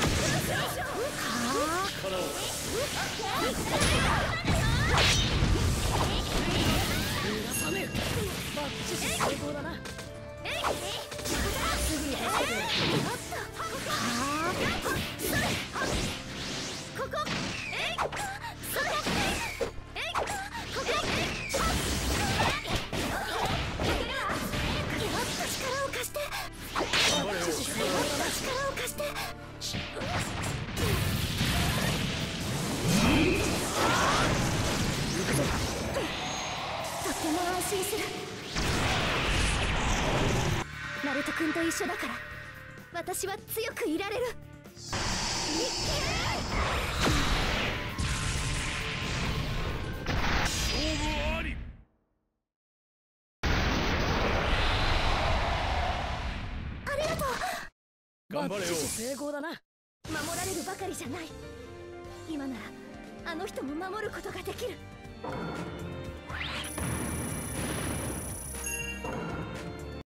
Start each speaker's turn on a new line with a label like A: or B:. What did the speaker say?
A: はあも安
B: 心するナルト君と一緒だから私は強くいられるありがとう。
A: 頑張れよ。
C: 成功だな。
B: 守られるばかりじゃない。今ならあの人も守ることができる。